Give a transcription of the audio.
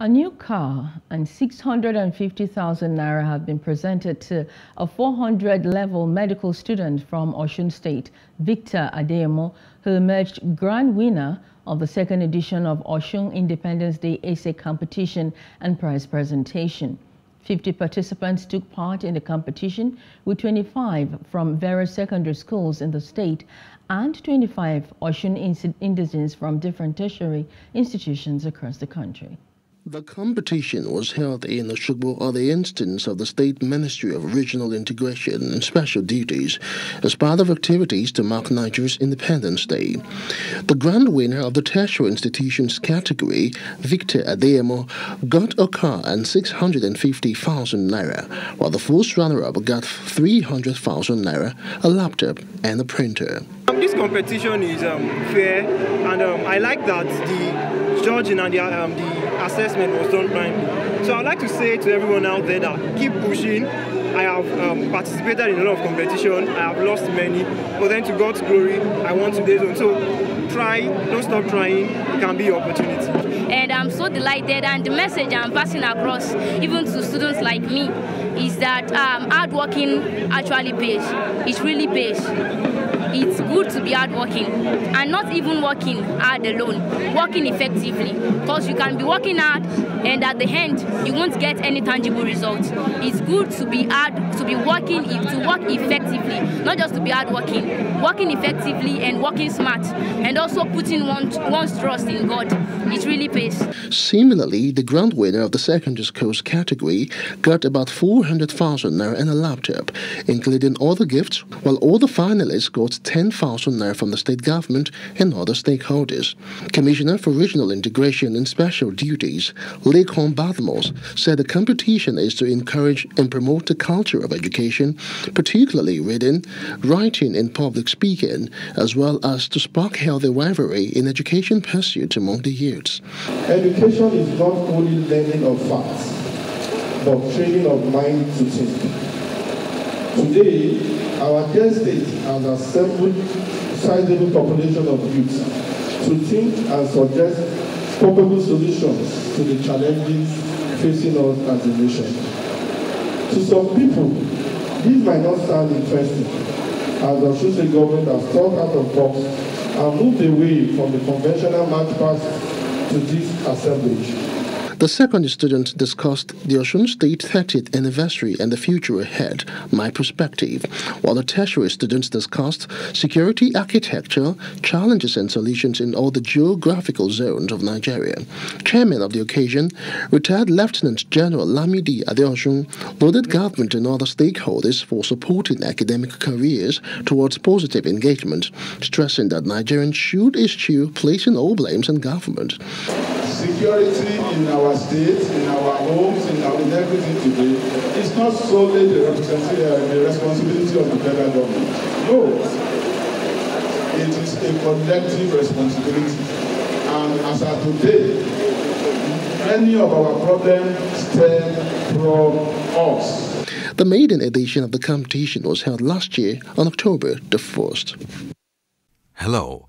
A new car and 650,000 naira have been presented to a 400 level medical student from Osun State, Victor Adeyemo, who emerged grand winner of the second edition of Osun Independence Day Essay Competition and prize presentation. 50 participants took part in the competition, with 25 from various secondary schools in the state and 25 Osun indigents from different tertiary institutions across the country. The competition was held in the Osogbo on the instance of the State Ministry of Regional Integration and Special Duties as part of activities to mark Nigeria's Independence Day. The grand winner of the tertiary institutions category, Victor Adeyemo, got a car and 650,000 naira, while the first runner-up got 300,000 naira, a laptop, and a printer. This competition is um, fair, and um, I like that the judging and the, um, the assessment was done blindly. So I'd like to say to everyone out there that keep pushing. I have um, participated in a lot of competition. I have lost many, but then to God's glory, I want today's one. So try, don't stop trying. It can be your opportunity. And I'm so delighted. And the message I'm passing across, even to students like me, is that um, hard working actually pays. It really pays it's good to be hardworking and not even working hard alone, working effectively. Because you can be working hard and at the end you won't get any tangible results. It's good to be hard, to be working, to work effectively, not just to be hardworking, working working effectively and working smart, and also putting one, one's trust in God. It really pays. Similarly, the grand winner of the secondary schools category got about 400,000 naira and a laptop, including all the gifts, while all the finalists got 10,000 naira from the state government and other stakeholders. Commissioner for Regional Integration and Special Duties, Lekan Badmus, said the competition is to encourage and promote the culture of education, particularly reading, writing, and public speaking, as well as to spark healthy rivalry in education pursuit among the youths. Education is not only learning of facts, but training of mind to think. Today, our dear state has assembled sizable population of youths to think and suggest probable solutions to the challenges facing us as a nation. To some people, this might not sound interesting, as the Osun government has thought out of box and moved away from the conventional march past to this assemblage. The second student discussed the Osun State 30th anniversary and the future ahead, my perspective, while the tertiary students discussed security architecture, challenges and solutions in all the geographical zones of Nigeria. Chairman of the occasion, retired Lieutenant General Lamidi Adeosun, lauded government and other stakeholders for supporting academic careers towards positive engagement, stressing that Nigerians should eschew placing all blames on government security in our state, in our homes, in, our, in everything today is not solely the, uh, the responsibility of the federal government. No. It is a collective responsibility. And as of today, many of our problems stem from us. The maiden edition of the competition was held last year on October the 1st. Hello.